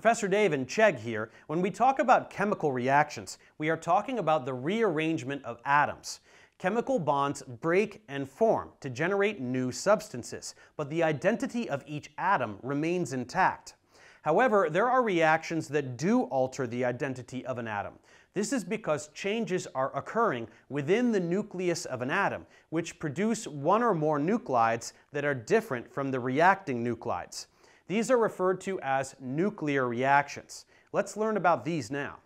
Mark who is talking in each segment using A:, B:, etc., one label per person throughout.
A: Professor Dave and Chegg here. When we talk about chemical reactions, we are talking about the rearrangement of atoms. Chemical bonds break and form to generate new substances, but the identity of each atom remains intact. However, there are reactions that do alter the identity of an atom. This is because changes are occurring within the nucleus of an atom, which produce one or more nuclides that are different from the reacting nuclides. These are referred to as nuclear reactions. Let's learn about these now.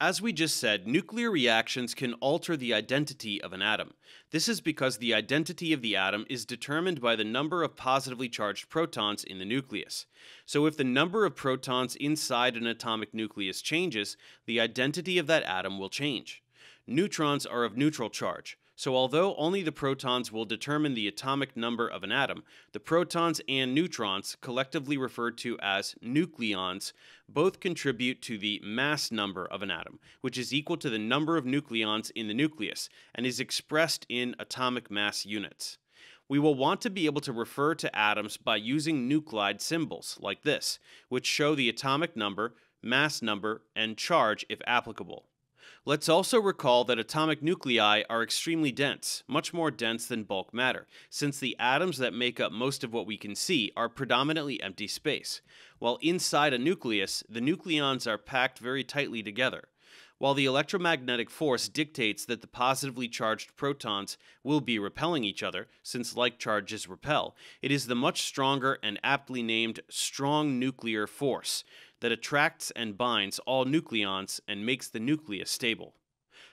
B: As we just said, nuclear reactions can alter the identity of an atom. This is because the identity of the atom is determined by the number of positively charged protons in the nucleus. So if the number of protons inside an atomic nucleus changes, the identity of that atom will change. Neutrons are of neutral charge, so although only the protons will determine the atomic number of an atom, the protons and neutrons, collectively referred to as nucleons, both contribute to the mass number of an atom, which is equal to the number of nucleons in the nucleus and is expressed in atomic mass units. We will want to be able to refer to atoms by using nuclide symbols, like this, which show the atomic number, mass number, and charge if applicable. Let's also recall that atomic nuclei are extremely dense, much more dense than bulk matter, since the atoms that make up most of what we can see are predominantly empty space, while inside a nucleus, the nucleons are packed very tightly together. While the electromagnetic force dictates that the positively charged protons will be repelling each other, since like charges repel, it is the much stronger and aptly named strong nuclear force that attracts and binds all nucleons and makes the nucleus stable.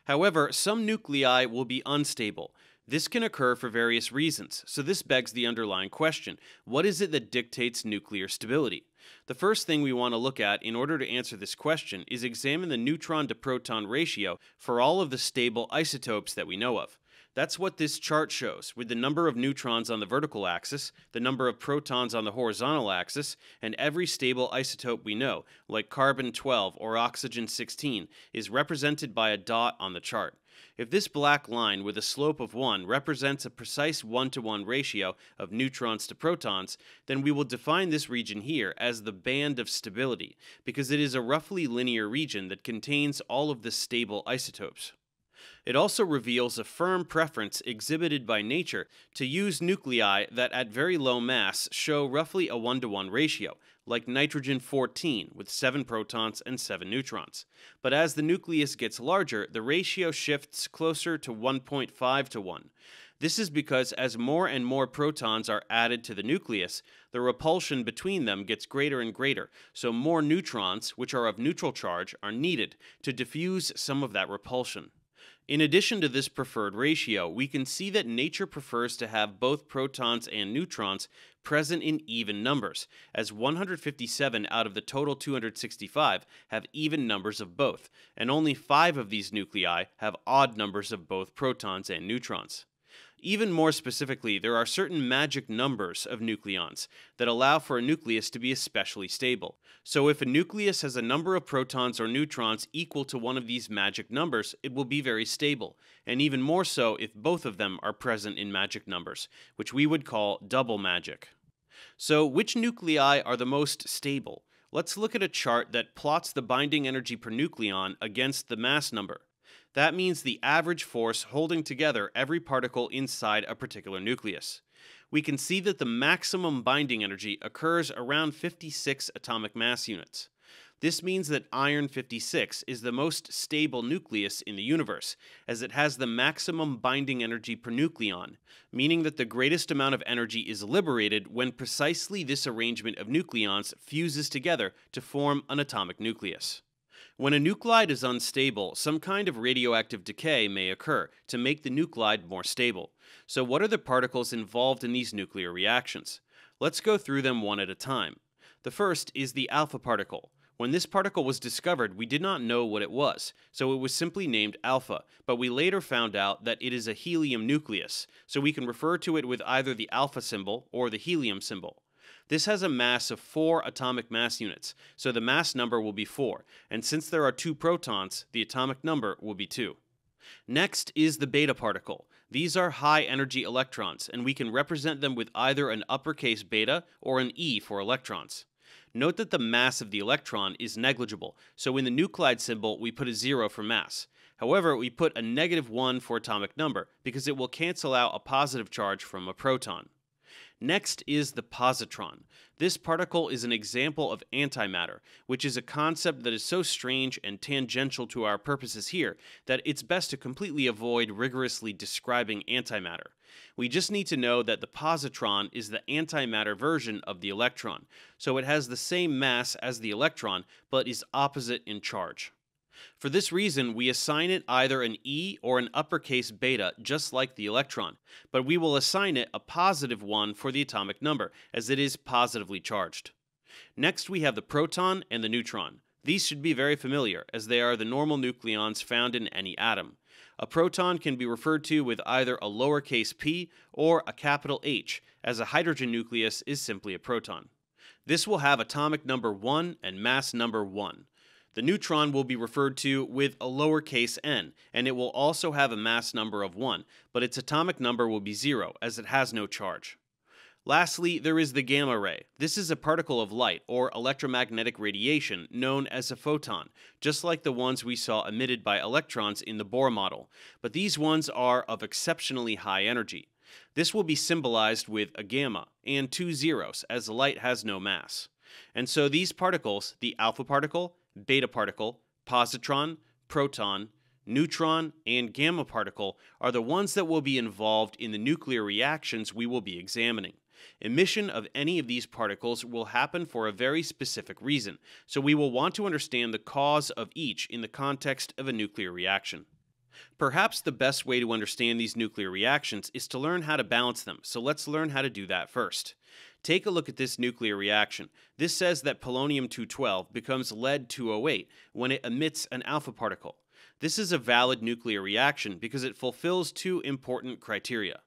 B: However, some nuclei will be unstable. This can occur for various reasons, so this begs the underlying question what is it that dictates nuclear stability? The first thing we want to look at in order to answer this question is examine the neutron to proton ratio for all of the stable isotopes that we know of. That's what this chart shows, with the number of neutrons on the vertical axis, the number of protons on the horizontal axis, and every stable isotope we know, like carbon 12 or oxygen 16, is represented by a dot on the chart. If this black line with a slope of 1 represents a precise 1 to 1 ratio of neutrons to protons, then we will define this region here as the band of stability, because it is a roughly linear region that contains all of the stable isotopes. It also reveals a firm preference exhibited by nature to use nuclei that at very low mass show roughly a 1 to 1 ratio, like nitrogen 14 with 7 protons and 7 neutrons. But as the nucleus gets larger, the ratio shifts closer to 1.5 to 1. This is because as more and more protons are added to the nucleus, the repulsion between them gets greater and greater, so more neutrons, which are of neutral charge, are needed to diffuse some of that repulsion. In addition to this preferred ratio, we can see that nature prefers to have both protons and neutrons present in even numbers, as 157 out of the total 265 have even numbers of both, and only 5 of these nuclei have odd numbers of both protons and neutrons. Even more specifically, there are certain magic numbers of nucleons that allow for a nucleus to be especially stable. So if a nucleus has a number of protons or neutrons equal to one of these magic numbers, it will be very stable, and even more so if both of them are present in magic numbers, which we would call double magic. So which nuclei are the most stable? Let's look at a chart that plots the binding energy per nucleon against the mass number. That means the average force holding together every particle inside a particular nucleus. We can see that the maximum binding energy occurs around 56 atomic mass units. This means that iron 56 is the most stable nucleus in the universe, as it has the maximum binding energy per nucleon, meaning that the greatest amount of energy is liberated when precisely this arrangement of nucleons fuses together to form an atomic nucleus. When a nuclide is unstable, some kind of radioactive decay may occur to make the nuclide more stable. So what are the particles involved in these nuclear reactions? Let's go through them one at a time. The first is the alpha particle. When this particle was discovered, we did not know what it was, so it was simply named alpha, but we later found out that it is a helium nucleus, so we can refer to it with either the alpha symbol or the helium symbol. This has a mass of 4 atomic mass units, so the mass number will be 4, and since there are 2 protons, the atomic number will be 2. Next is the beta particle. These are high energy electrons, and we can represent them with either an uppercase beta or an E for electrons. Note that the mass of the electron is negligible, so in the nuclide symbol we put a 0 for mass. However, we put a negative 1 for atomic number because it will cancel out a positive charge from a proton. Next is the positron. This particle is an example of antimatter, which is a concept that is so strange and tangential to our purposes here that it's best to completely avoid rigorously describing antimatter. We just need to know that the positron is the antimatter version of the electron, so it has the same mass as the electron but is opposite in charge. For this reason, we assign it either an E or an uppercase beta, just like the electron, but we will assign it a positive one for the atomic number, as it is positively charged. Next, we have the proton and the neutron. These should be very familiar, as they are the normal nucleons found in any atom. A proton can be referred to with either a lowercase p or a capital H, as a hydrogen nucleus is simply a proton. This will have atomic number 1 and mass number 1. The neutron will be referred to with a lowercase n, and it will also have a mass number of 1, but its atomic number will be 0, as it has no charge. Lastly, there is the gamma ray. This is a particle of light, or electromagnetic radiation, known as a photon, just like the ones we saw emitted by electrons in the Bohr model, but these ones are of exceptionally high energy. This will be symbolized with a gamma and two zeros, as light has no mass. And so these particles, the alpha particle, beta particle, positron, proton, neutron, and gamma particle are the ones that will be involved in the nuclear reactions we will be examining. Emission of any of these particles will happen for a very specific reason, so we will want to understand the cause of each in the context of a nuclear reaction. Perhaps the best way to understand these nuclear reactions is to learn how to balance them, so let's learn how to do that first. Take a look at this nuclear reaction. This says that polonium-212 becomes lead-208 when it emits an alpha particle. This is a valid nuclear reaction because it fulfills two important criteria.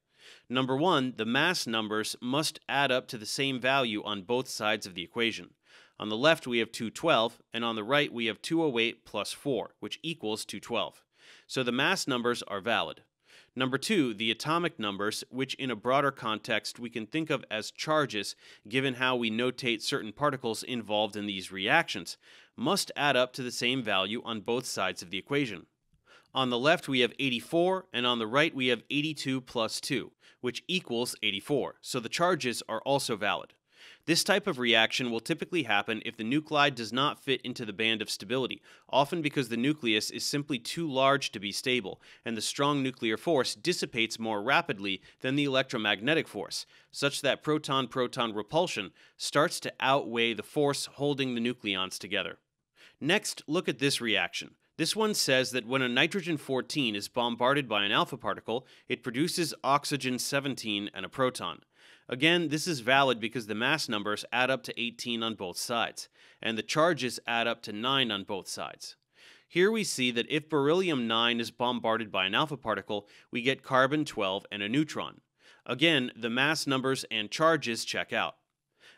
B: Number one, the mass numbers must add up to the same value on both sides of the equation. On the left we have 212, and on the right we have 208 plus 4, which equals 212. So the mass numbers are valid. Number two, the atomic numbers, which in a broader context we can think of as charges, given how we notate certain particles involved in these reactions, must add up to the same value on both sides of the equation. On the left we have 84, and on the right we have 82 plus 2, which equals 84, so the charges are also valid. This type of reaction will typically happen if the nuclide does not fit into the band of stability, often because the nucleus is simply too large to be stable, and the strong nuclear force dissipates more rapidly than the electromagnetic force, such that proton-proton repulsion starts to outweigh the force holding the nucleons together. Next, look at this reaction. This one says that when a nitrogen 14 is bombarded by an alpha particle, it produces oxygen 17 and a proton. Again, this is valid because the mass numbers add up to 18 on both sides, and the charges add up to 9 on both sides. Here we see that if beryllium 9 is bombarded by an alpha particle, we get carbon 12 and a neutron. Again, the mass numbers and charges check out.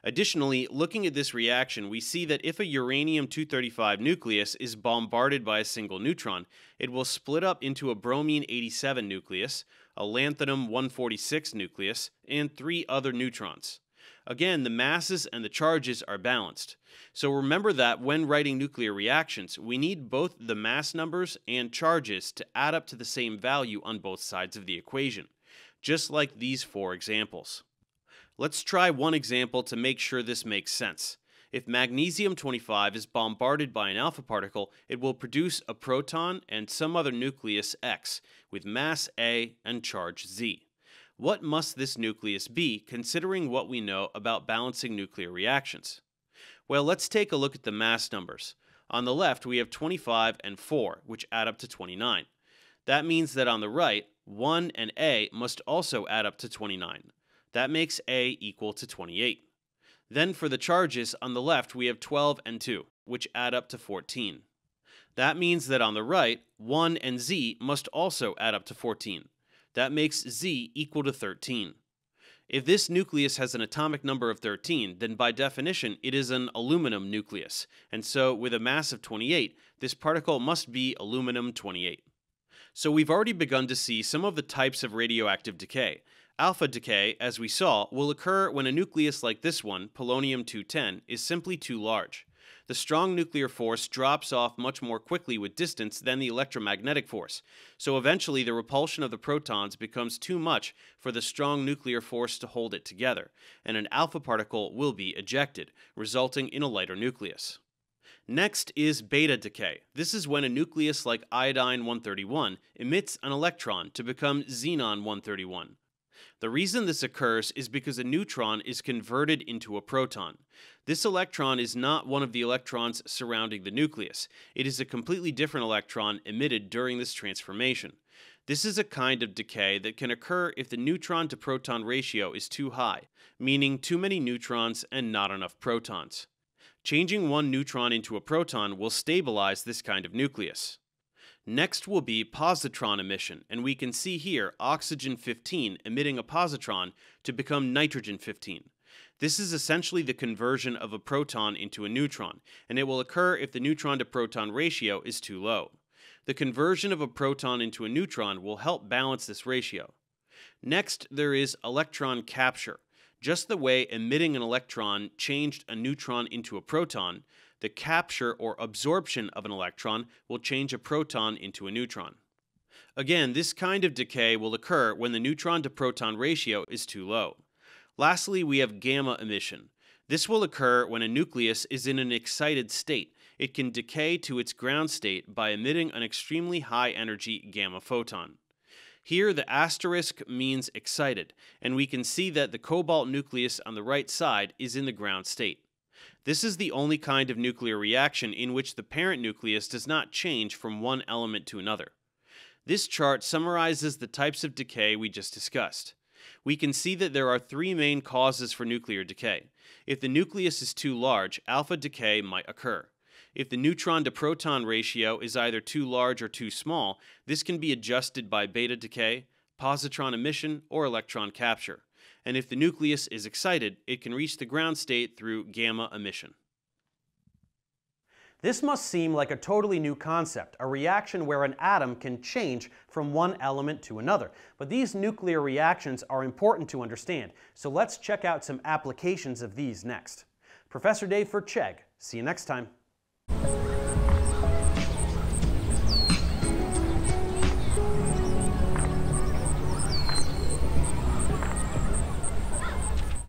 B: Additionally, looking at this reaction, we see that if a uranium-235 nucleus is bombarded by a single neutron, it will split up into a bromine-87 nucleus, a lanthanum-146 nucleus, and three other neutrons. Again, the masses and the charges are balanced. So remember that when writing nuclear reactions, we need both the mass numbers and charges to add up to the same value on both sides of the equation, just like these four examples. Let's try one example to make sure this makes sense. If magnesium-25 is bombarded by an alpha particle, it will produce a proton and some other nucleus X with mass A and charge Z. What must this nucleus be, considering what we know about balancing nuclear reactions? Well, let's take a look at the mass numbers. On the left, we have 25 and 4, which add up to 29. That means that on the right, 1 and A must also add up to 29. That makes A equal to 28. Then for the charges, on the left we have 12 and 2, which add up to 14. That means that on the right, 1 and Z must also add up to 14. That makes Z equal to 13. If this nucleus has an atomic number of 13, then by definition it is an aluminum nucleus, and so with a mass of 28, this particle must be aluminum 28. So we've already begun to see some of the types of radioactive decay, Alpha decay, as we saw, will occur when a nucleus like this one, polonium-210, is simply too large. The strong nuclear force drops off much more quickly with distance than the electromagnetic force, so eventually the repulsion of the protons becomes too much for the strong nuclear force to hold it together, and an alpha particle will be ejected, resulting in a lighter nucleus. Next is beta decay. This is when a nucleus like iodine 131 emits an electron to become xenon 131. The reason this occurs is because a neutron is converted into a proton. This electron is not one of the electrons surrounding the nucleus. It is a completely different electron emitted during this transformation. This is a kind of decay that can occur if the neutron to proton ratio is too high, meaning too many neutrons and not enough protons. Changing one neutron into a proton will stabilize this kind of nucleus. Next will be positron emission, and we can see here oxygen 15 emitting a positron to become nitrogen 15. This is essentially the conversion of a proton into a neutron, and it will occur if the neutron to proton ratio is too low. The conversion of a proton into a neutron will help balance this ratio. Next, there is electron capture. Just the way emitting an electron changed a neutron into a proton, the capture or absorption of an electron will change a proton into a neutron. Again, this kind of decay will occur when the neutron to proton ratio is too low. Lastly, we have gamma emission. This will occur when a nucleus is in an excited state. It can decay to its ground state by emitting an extremely high energy gamma photon. Here, the asterisk means excited, and we can see that the cobalt nucleus on the right side is in the ground state. This is the only kind of nuclear reaction in which the parent nucleus does not change from one element to another. This chart summarizes the types of decay we just discussed. We can see that there are three main causes for nuclear decay. If the nucleus is too large, alpha decay might occur. If the neutron to proton ratio is either too large or too small, this can be adjusted by beta decay, positron emission, or electron capture and if the nucleus is excited, it can reach the ground state through gamma emission.
A: This must seem like a totally new concept, a reaction where an atom can change from one element to another. But these nuclear reactions are important to understand, so let's check out some applications of these next. Professor Dave for Chegg. See you next time.